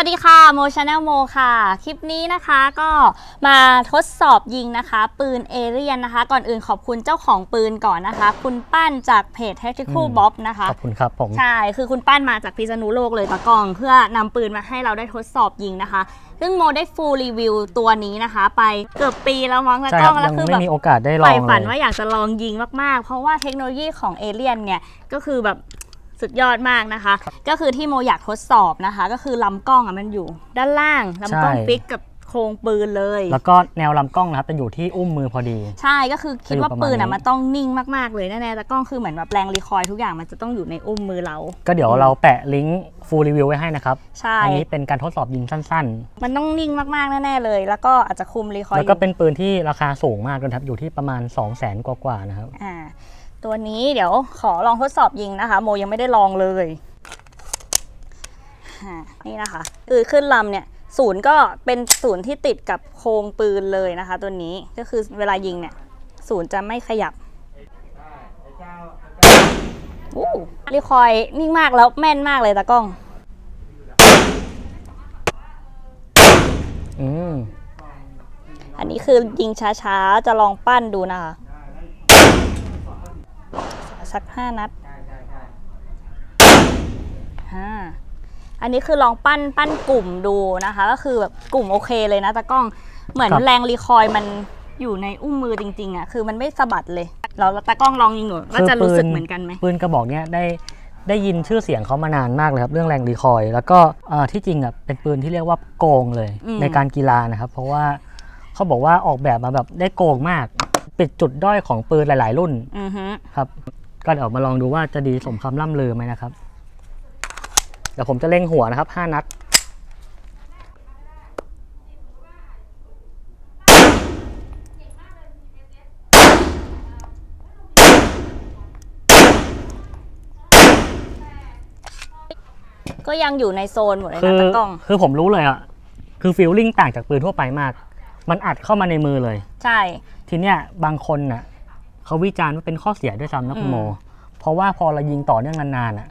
วัสดีค่ะโม Channel โมค่ะ คลิปนี้นะคะก็มาทดสอบยิงนะคะ ปืนเอเรียนนะคะ ก่อนอื่นขอบคุณเจ้าของปืนก่อนนะคะ คุณปั้นจากเพจ Tactical อืม Bob นะคะ ขอบคุณครับผม ใช่ คือคุณปั้นมาจากพิษณุโลกเลยตากล้อง เพื่อนำปืนมาให้เราได้ทดสอบยิงนะคะ ซึ่งโมได้ full review ตัวนี้นะคะ ไปเกือบปีแล้วมั้งตากล้อง ใช่กครับ แล้ยัวงคือไม่แบบมีโอกาสได้ลองเลย ใฝ่ฝันว่าอยากจะลองยิงมากๆ เพราะว่าเทคโนโลยีของเอเลียนเนี่ยก็คือแบบ สุดยอดมากนะคะ ก็คือที่โมอยากทดสอบนะคะ ก็คือลำกล้องอะมันอยู่ ด้านล่างลำกล้องใช่ ฟิกกับโครงปืนเลย แล้วก็แนวลำกล้องนะครับจะอยู่ที่อุ้มมือพอดี ใช่ก็คือคิดว่าจะอยู่ประมาณปืนอะนี้มันต้องนิ่งมากๆเลยแน่ๆแต่กล้องคือเหมือนแบบแรงรีคอยล์ทุกอย่างมันจะต้องอยู่ในอุ้มมือเรา ก็เดี๋ยวเราแปะลิงก์ฟูลรีวิวไว้ให้นะครับ ใช่ อันี้เป็นการทดสอบยิงสั้น มันต้องนิ่งมากๆแน่ๆเลย แล้วก็อาจจะคุมรีคๆ อยล์แล้วก็เป็นปืนที่ราคาสูงมากนะครับอยู่ที่ประมาณ 2 0 0แสนกว่าๆนะครับ อ่า ตัวนี้เดี๋ยวขอลองทดสอบยิงนะคะ โมยังไม่ได้ลองเลยอ่านี่นะคะคือขึ้นลำเนี่ยศูนย์ก็เป็นศูนย์ที่ติดกับโครงปืนเลยนะคะ ตัวนี้ก็คือเวลายิงเนี่ยศูนย์จะไม่ขยับอู้รีคอยล์นิ่งมากแล้วแม่นมากเลยตากล้องอืมอันนี้คือยิงช้าๆ จะลองปั้นดูนะคะ สักห้านัดห้าอันนี้คือลองปั้นปั้นกลุ่มดูนะคะ ก็คือแบบกลุ่มโอเคเลยนะตากล้องเหมือนแรงรีคอยล์มันอยู่ในอุ้มมือจริงๆอะคือมันไม่สะบัดเลยเราตากล้องลองยิงหนูว่าจะรู้สึกเหมือนกันไหมปืนกระบอกเนี้ยได้ได้ยินชื่อเสียงเขามานานมากเลยครับเรื่องแรงรีคอยล์แล้วก็เอ่อที่จริงอะเป็นปืนที่เรียกว่าโกงเลยอืมในการกีฬานะครับ เพราะว่าเขาบอกว่าออกแบบมาแบบได้โกงมากปิดจุดด้อยของปืนหลาย ๆ รุ่นอือฮึครับ ก็เดี๋ยวมาลองดูว่าจะดีสมคำล่ำลือไหมนะครับ เดี๋ยวผมจะเล็งหัวนะครับ 5 นัด ก็ยังอยู่ในโซนหมดเลยคืนะอตากล้อง คือผมรู้เลยอะคือฟีลลิ่งต่างจากปืนทั่วไปมาก มันอัดเข้ามาในมือเลย ใช่ ทีเนี้ยบางคนน่ะ เขาวิจารณ์ว่าเป็นข้อเสียด้วยซ้ำนะคุณโมอืมเพราะว่าพอเรายิงต่อเนื่องนานๆอะ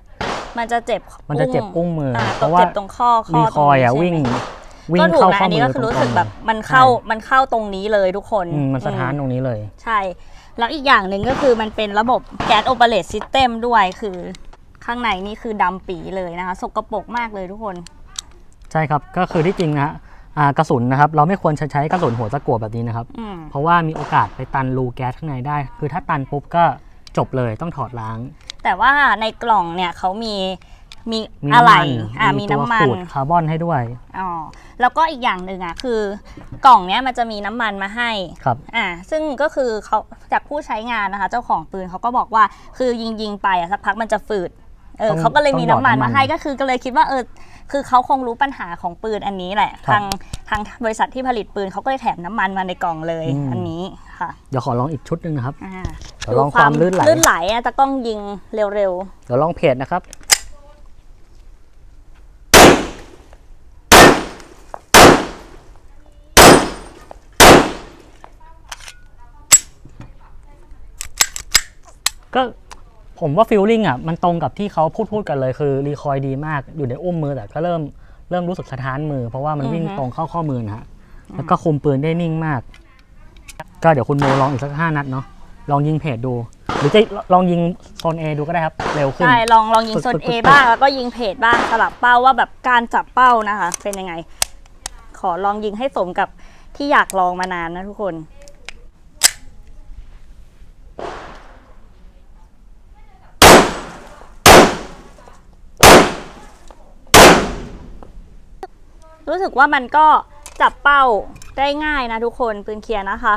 มันจะเจ็บมันจะเจ็บอุ้งมือออ่าเพตรงราะว่าเจ็บตรงข้อข้อรีตครงอยนี้อะใช่ไหมวิ่งวิ่งก็ถูกเข้านะข้ออันมืนี้อก็คือรู้สึกตงๆแบบมันเข้าใช่มันเข้าตรงนี้เลยทุกคนอืมมันสะท้านอืตรงนี้เลย ใช่ แล้วอีกอย่างหนึ่งก็คือมันเป็นระบบแก๊สโอเปเรตซิสเต็มด้วยคือ ข้างในนี่คือดำปีเลยนะคะ สกปรกมากเลยทุกคน ใช่ครับก็คือที่จริงนะฮะอ่า กระสุนนะครับ เราไม่ควรใช้ใช้กระสุนหัวตะกั่วแบบนี้นะครับอืมเพราะว่ามีโอกาสไปตันรูแก๊สข้างในได้ คือถ้าตันปุ๊บก็จบเลยต้องถอดล้าง แต่ว่าในกล่องเนี่ยเขามีมีมีอะไรน้ำมันอ่ามีตัวน้ำมันขูดคาร์บอนให้ด้วยอ๋อแล้วก็อีกอย่างหนึ่งอะคือกล่องเนี้ยมันจะมีน้ำมันมาให้ครับอ่าซึ่งก็คือเขาจากผู้ใช้งานนะคะ เจ้าของปืนเขาก็บอกว่าคือยิงยิงๆไปอะสักพักมันจะฝืด เออต้องเขาก็เลยมีต้องหยอดน้ำมันน้ำมันมาให้ก็คือก็เลยคิดว่าเออคือเขาคงรู้ปัญหาของปืนอันนี้แหละครับทางทางบริษัทที่ผลิตปืนเขาก็เลยแถมน้ำมันมาในกล่องเลยอืมอันนี้ค่ะ เดี๋ยวขอลองอีกชุดหนึ่งนะครับอ่าเดี๋ยวลองความลื่นไหลลื่นไหลอะจะต้องยิงเร็วเดี๋ยวลองเพจนะครับก็ ผมว่า feeling อะมันตรงกับที่เขาพูดพูดกันเลยคือ recoil ดีมากอยู่ในอุ้งมือแต่ก็เริ่มเริ่มรู้สึกสะท้านมือ เพราะว่ามันวิ่งตรงเข้าข้อมือนะฮะแล้วก็คุมปืนได้นิ่งมาก ก็เดี๋ยวคุณโมลองอีกสักห้านัดเนาะลองยิงเพจดู หรือจะลองยิงโซน A ดูก็ได้ครับ เร็วๆขึ้น ใช่ ลองลองยิงโซนฝึก A ฝึกบ้าง แล้วก็ยิงเพจบ้างสลับเป้าว่าแบบการจับเป้านะคะ เป็นยังไง ขอลองยิงให้สมกับที่อยากลองมานานนะทุกคน รู้สึกว่ามันก็จับเป้าได้ง่ายนะทุกคนปืนเคลียร์นะคะ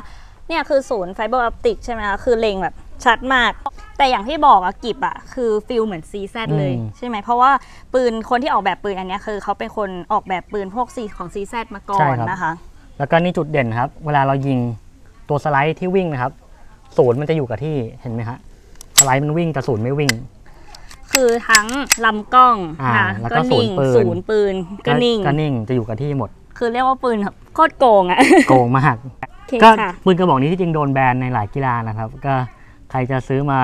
เนี่ยคือศูนย์ fiber optic ใช่ไหมคะคือเล็งแบบชัดมาก แต่อย่างที่บอกอะ grip อะคือ feel เหมือน CZ เลยอืมใช่ไหมเพราะว่าปืนคนที่ออกแบบปืนอันเนี้ยคือเขาเป็นคนออกแบบปืนพวก C ของ CZ มาก่อนนะคะ แล้วก็นี่จุดเด่นครับ เวลาเรายิงตัวสไลด์ที่วิ่งนะครับ ศูนย์มันจะอยู่กับที่เห็นไหมฮะสไลด์มันวิ่งแต่ศูนย์ไม่วิ่ง คือทั้งลำกล้องอ่าค่ะแล้วก็ก็นิ่งศูศูนนย์ย์ปืปืนนก็นิ่ง ก็นิ่งจะอยู่กับที่หมดคือเรียกว่าปืนแบบโคตรโกงอะ โกงมาก โอเคก็ค่ะปืนกระบอกนี้ที่จริงโดนแบนในหลายกีฬานะครับ ก็ใครจะซื้อมา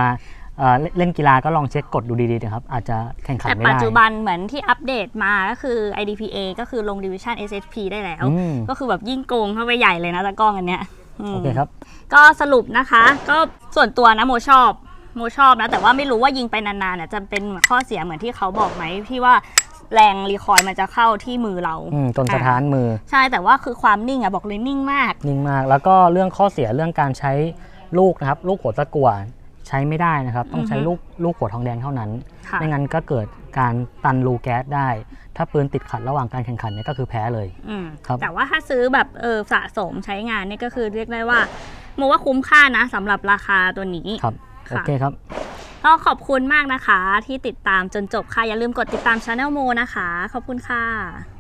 เอ่อเล่นเล่นกีฬาก็ลองเช็คกฎดูดีๆนะครับ อาจจะแข่งขันแต่ไม่ปัจได้จุบันเหมือนที่อัปเดตมาก็คือ IDPA ก็คือลง Division SHP ได้แล้ว อืมก็คือแบบยิ่งโกงเข้าไปใหญ่เลยนะตะกล้องอันเนี้ยมโอเคครับ ก็สรุปนะคะ ก็ส่วนตัวนะโมชอบ โมชอบนะ แต่ว่าไม่รู้ว่ายิงไปนานๆเนี่ยจะเป็นข้อเสียเหมือนที่เขาบอกไหมที่ว่าแรงรีคอยล์มันจะเข้าที่มือเราอืมจนสะท้านมือ ใช่แต่ว่าคือความนิ่งอะบอกเลยนิ่งมาก นิ่งมาก แล้วก็เรื่องข้อเสียเรื่องการใช้ลูกนะครับ ลูกหัวตะกั่วใช้ไม่ได้นะครับ ต้องใช้อือฮึลูกลูกหัวทองแดงเท่านั้น ค่ะไม่งั้นก็เกิดการตันรูแก๊สได้ ถ้าปืนติดขัดระหว่างการแข่งขันเนี่ยก็คือแพ้เลย อืมครับ แต่ว่าถ้าซื้อแบบเออสะสมใช้งานเนี่ยก็คือเรียกได้ว่าโมว่าคุ้มค่านะสำหรับราคาตัวนี้ ครับค่ะ โอเคครับ ก็ขอบคุณมากนะคะที่ติดตามจนจบค่ะ อย่าลืมกดติดตามช anel โมนะคะ ขอบคุณค่ะ